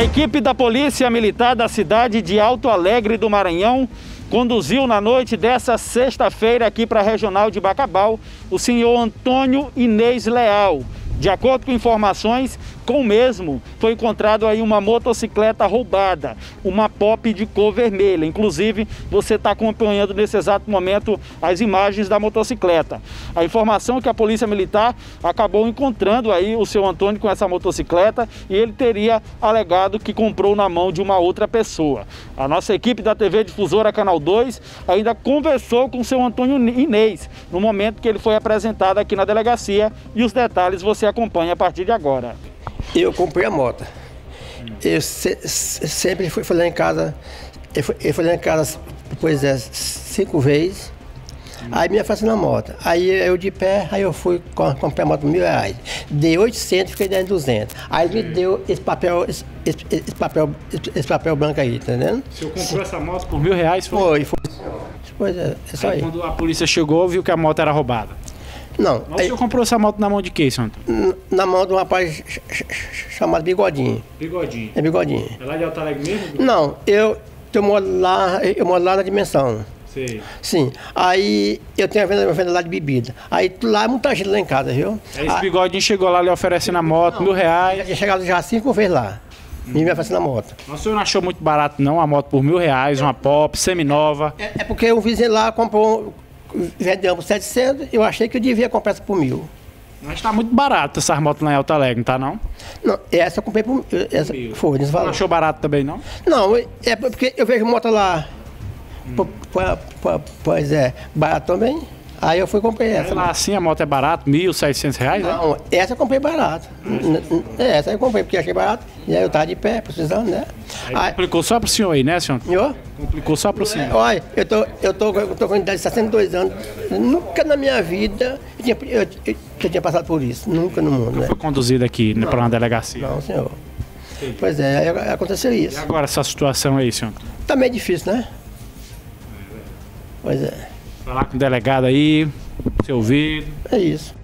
A equipe da Polícia Militar da cidade de Alto Alegre do Maranhão conduziu na noite dessa sexta-feira aqui para a Regional de Bacabal o senhor Antônio Inês Leal. De acordo com informações, com o mesmo foi encontrado aí uma motocicleta roubada, uma pop de cor vermelha. Inclusive, você está acompanhando nesse exato momento as imagens da motocicleta. A informação é que a Polícia Militar acabou encontrando aí o seu Antônio com essa motocicleta e ele teria alegado que comprou na mão de uma outra pessoa. A nossa equipe da TV Difusora Canal 2 ainda conversou com o seu Antônio Inês no momento que ele foi apresentado aqui na delegacia e os detalhes você acompanha a partir de agora. Eu comprei a moto. Eu se, sempre fui, fui lá em casa, eu fui, eu fui lá em casa, pois é, cinco vezes. Aí me afastei na moto. Aí eu de pé, aí eu fui, comprei a moto por mil reais. Dei 800, fiquei dando 200. Aí me deu esse papel, esse, esse, papel, esse papel branco aí, tá entendendo? O senhor comprou essa moto por mil reais? Foi, foi. foi. Pois é, é só aí, aí. Quando a polícia chegou, viu que a moto era roubada? Não. Mas o senhor comprou essa moto na mão de quem, senhor? Na mão de um rapaz chamado Bigodinho. Bigodinho? É Bigodinho. É lá de Alto Alegre mesmo? Não, eu, eu moro lá, eu moro lá na Dimensão. Sim. Sim. Aí eu tenho a venda, a venda lá de bebida. Aí lá muita gente lá em casa, viu? Aí esse bigodinho chegou lá lhe oferecendo a moto, não, mil reais. Já chegado já cinco vezes lá. Hum. Me oferecendo a moto. Mas o senhor não achou muito barato, não? A moto por mil reais, uma pop, semi-nova. É, é porque um vizinho lá comprou vendemos 700, eu achei que eu devia comprar essa por mil. Mas está muito barato essas motos lá em Alto Alegre, não tá não? Não, essa eu comprei por essa mil. foi, nesse valor. Não achou barato também, não? Não, é porque eu vejo moto lá, hum. pois é, barato também. Aí eu fui e comprei essa. Lá assim a moto é barato, 1.600 reais, né? Não, essa eu comprei barato. É, essa eu comprei porque achei barato. E aí eu estava de pé, precisando, né? Aí aí, complicou só para o senhor aí, né, senhor? Senhor? Complicou só para o senhor. Olha, eu tô, eu tô, eu tô com idade de 62 anos. Nunca na minha vida eu tinha, eu, eu, eu tinha passado por isso. Nunca no mundo. Né? foi conduzido aqui para uma delegacia? Não, senhor. Pois é, aí aconteceu isso. E agora essa situação aí, senhor? Tá meio difícil, né? Pois é. Falar com o delegado aí, seu ouvido. É isso.